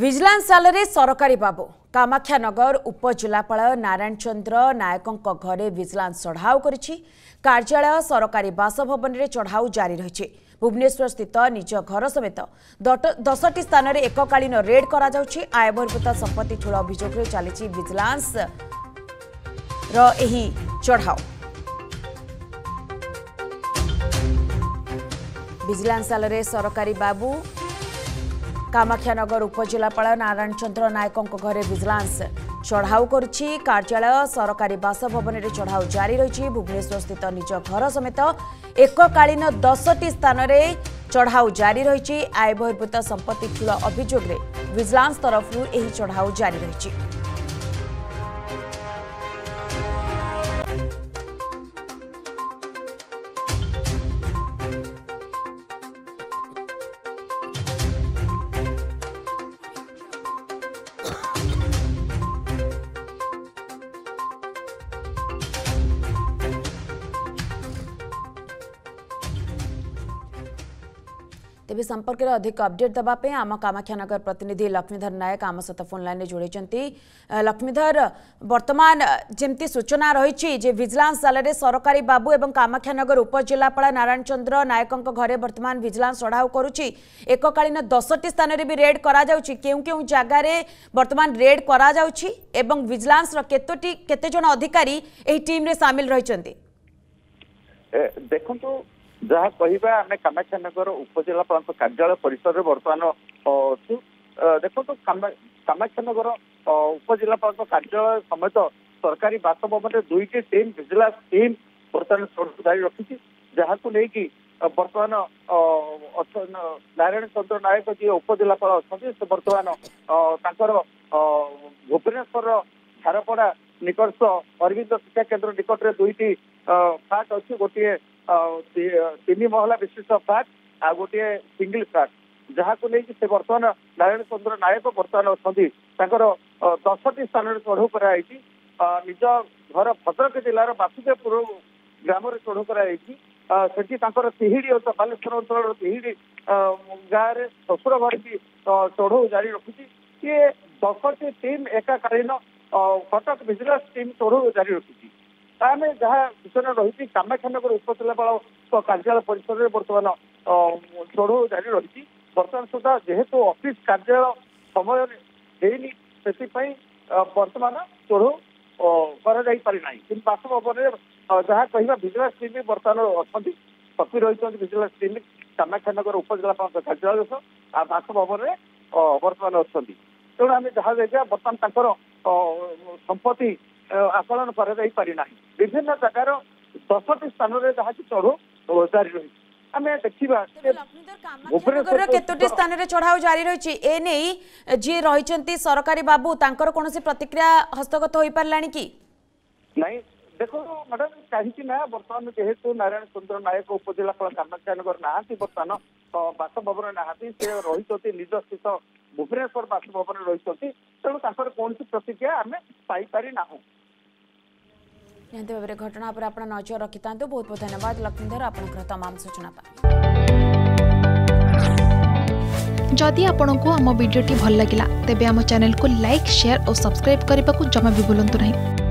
vigilance salary ସରକାରୀ ବାବୁ କାମାକ୍ଷାନଗର ଉପଜିଲ୍ଲାପାଳ ନାରାୟଣ ଚନ୍ଦ୍ର ନାୟକଙ୍କ ଘରେ ଭିଜିଲାନ୍ସ ଚଢ଼ାଉ କରିଛି କାର୍ଯ୍ୟାଳୟ ସରକାରୀ ବାସଭବନରେ ଚଢ଼ାଉ ଜାରି ରହିଛି ଭୁବନେଶ୍ୱରସ୍ଥିତ ନିଜ ଘର ସମେତ ଦଶଟି ସ୍ଥାନରେ ଏକକାଳୀନ ରେଡ୍ କରାଯାଉଛି ଆୟବହିର୍ଭୂତ ସମ୍ପତ୍ତି ଠୁଳ ଅଭିଯୋଗରେ ଚାଲିଛି ଭିଜିଲାନ୍ସ ଏହି ଚଢ଼ାଉ ଭିଜିଲାନ୍ସ ସାଲରେ ସରକାରୀ ବାବୁ କାମାକ୍ଷାନଗର ଉପଜିଲ୍ଲାପାଳ ନାରାୟଣ ଚନ୍ଦ୍ର ନାୟକଙ୍କ ଘରେ ଭିଜିଲାନ୍ସ ଚଢ଼ାଉ କରୁଛି କାର୍ଯ୍ୟାଳୟ ସରକାରୀ ବାସଭବନରେ ଚଢ଼ାଉ ଜାରି ରହିଛି ଭୁବନେଶ୍ୱରସ୍ଥିତ ନିଜ ଘର ସମେତ ଏକକାଳୀନ ଦଶଟି ସ୍ଥାନରେ ଚଢ଼ାଉ ଜାରି ରହିଛି ଆୟ ବହିର୍ଭୂତ ସମ୍ପତ୍ତି ଠୁଳ ଅଭିଯୋଗରେ ଭିଜିଲାନ୍ସ ତରଫରୁ ଏହି ଚଢ଼ାଉ ଜାରି ରହିଛି तेज संपर्क में अधिक अपडेट देवाई आम कामाख्यानगर प्रतिनिधि लक्ष्मीधर नायक आम सहित फोन लाइन जोड़ लक्ष्मीधर बर्तमान जमी सूचना रही भिजिलांस जाले सरकारी बाबू और कामाख्यानगर उपजिला नारायण चंद्र नायक घरे बर्तमान भिजिलांस चढ़ाव करुच्ची एककालीन दस टी स्थान भी रेड करों बर्तमान रेड करजिलांस रतोटी केतेज अधिकारी टीम्रे सामिल रही देखो तो ଯାହା କହିବା ଆମେ କାମାକ୍ଷାନଗର ଉପଜିଲ୍ଲାପାଳଙ୍କ କାର୍ଯ୍ୟାଳୟ ପରିସରରେ ବର୍ତ୍ତମାନ ଅଛୁ ଦେଖନ୍ତୁ କାମାକ୍ଷାନଗର ଉପଜିଲ୍ଲାପାଳଙ୍କ କାର୍ଯ୍ୟାଳୟ ସମେତ ସରକାରୀ ବାସଭବନରେ ଦୁଇଟି ଟିମ୍ ଭିଜିଲାନ୍ସ ଟିମ୍ ବର୍ତ୍ତମାନ ଚଢ଼ଉ ଜାରି ରଖିଛି ଯାହାକୁ ନେଇକି ବର୍ତ୍ତମାନ ନାରାୟଣ ଚନ୍ଦ୍ର ନାୟକ ଯିଏ ଉପଜିଲ୍ଲାପାଳ ଅଛନ୍ତି ସେ ବର୍ତ୍ତମାନ ତାଙ୍କର ଭୁବନେଶ୍ୱରର ଝାରପଡ଼ା ନିକଟସ୍ଥ ଅରବିନ୍ଦ ଶିକ୍ଷା କେନ୍ଦ୍ର ନିକଟରେ ଦୁଇଟି ଫ୍ଲାଟ୍ ଅଛି ଗୋଟିଏ ତିନି ମହଲା ବିଶିଷ୍ଟ ଫ୍ଲାଟ୍ ଆଉ ଗୋଟିଏ ସିଙ୍ଗିଲ୍ ଫ୍ଲାଟ୍ ଯାହାକୁ ନେଇକି ସେ ବର୍ତ୍ତମାନ ନାରାୟଣ ଚନ୍ଦ୍ର ନାୟକ ବର୍ତ୍ତମାନ ଅଛନ୍ତି ତାଙ୍କର ଦଶଟି ସ୍ଥାନରେ ଚଢ଼ଉ କରାଯାଇଛି ନିଜ ଘର ଭଦ୍ରକ ଜିଲ୍ଲାର ବାସୁଦେବପୁର ଗ୍ରାମରେ ଚଢ଼ଉ କରାଯାଇଛି ସେଠି ତାଙ୍କର ତିହିଡି ବାଲେଶ୍ୱର ଅଞ୍ଚଳର ତିହିଡି ଗାଁରେ ଶ୍ୱଶୁର ଘରଟି ଚଢ଼ଉ ଜାରି ରଖୁଛି ସିଏ ଦଶଟି ଟିମ୍ ଏକାକାଳୀନ କଟକ ଭିଜିଲାନ୍ସ ଟିମ୍ ଚଢ଼ଉ ଜାରି ରଖିଛି ଆମେ ଯାହା ସୂଚନା ରହିଛି କାମାକ୍ଷାନଗର ଉପଜିଲ୍ଲାପାଳ କାର୍ଯ୍ୟାଳୟ ପରିସରରେ ବର୍ତ୍ତମାନ ଚଢ଼ଉ ଜାରି ରହିଛି ବର୍ତ୍ତମାନ ସୁଦ୍ଧା ଯେହେତୁ ଅଫିସ କାର୍ଯ୍ୟାଳୟ ସମୟରେ ହେଇନି ସେଥିପାଇଁ ବର୍ତ୍ତମାନ ଚଢ଼ଉ କରାଯାଇପାରି ନାହିଁ କିନ୍ତୁ ବାସ୍ତବ ଭବନରେ ଯାହା କହିବା ଭିଜିଲାନ୍ସ ଟିମ୍ ବର୍ତ୍ତମାନ ଅଛନ୍ତି ସପି ରହିଛନ୍ତି ଭିଜିଲାନ୍ସ ଟିମ୍ କାମାକ୍ଷାନଗର ଉପଜିଲ୍ଲାପାଳଙ୍କ କାର୍ଯ୍ୟାଳୟ ସହ ଆଉ ବାସ୍ତବ ଭବନରେ ବର୍ତ୍ତମାନ ଅଛନ୍ତି ତେଣୁ ଆମେ ଯାହା ଦେଖିବା ବର୍ତ୍ତମାନ ତାଙ୍କର ସମ୍ପତ୍ତି ଆକଳନ କରାଯାଇପାରି ନାହିଁ ବିଭିନ୍ନ ଜାଗାର ଦଶଟି ସ୍ଥାନରେ ଯାହାକି ଚଢ଼ଉ ଜାରି ରହିଛି ଆମେ ଦେଖିବା କେତୋଟି ସ୍ଥାନରେ ଚଢ଼ାଉ ଜାରି ରହିଛି ଏ ନେଇ ଯିଏ ରହିଛନ୍ତି ସରକାରୀ ବାବୁ ତାଙ୍କର କୌଣସି ପ୍ରତିକ୍ରିୟା ହସ୍ତଗତ ହୋଇପାରିଲାଣି କି ନାଇଁ ଦେଖନ୍ତୁ ମ୍ୟାଡାମ କାହିଁକି ନା ବର୍ତ୍ତମାନ ଯେହେତୁ ନାରାୟଣ ସୁନ୍ଦର ନାୟକ ଉପଜିଲ୍ଲାପାଳ କାମାକ୍ଷାନଗର ନାହାନ୍ତି ବର୍ତ୍ତମାନ ବାସଭବନରେ ନାହାନ୍ତି ସେ ରହିଛନ୍ତି ନିଜ ସ୍ଥିତ ଭୁବନେଶ୍ୱର ବାସଭବନରେ ରହିଛନ୍ତି ତେଣୁ ତାଙ୍କର କୌଣସି ପ୍ରତିକ୍ରିୟା ଆମେ ପାଇପାରିନାହୁଁ ନିହାତି ଭାବରେ ଘଟଣା ଉପରେ ଆପଣ ନଜର ରଖିଥାନ୍ତୁ ବହୁତ ବହୁତ ଧନ୍ୟବାଦ ଲକ୍ଷ୍ମୀଧର ଆପଣଙ୍କର ତମାମ ସୂଚନା ପାଇଁ ଯଦି ଆପଣଙ୍କୁ ଆମ ଭିଡ଼ିଓଟି ଭଲ ଲାଗିଲା ତେବେ ଆମ ଚ୍ୟାନେଲକୁ ଲାଇକ୍ ସେୟାର ଓ ସବସ୍କ୍ରାଇବ୍ କରିବାକୁ ଜମା ବି ଭୁଲନ୍ତୁ ନାହିଁ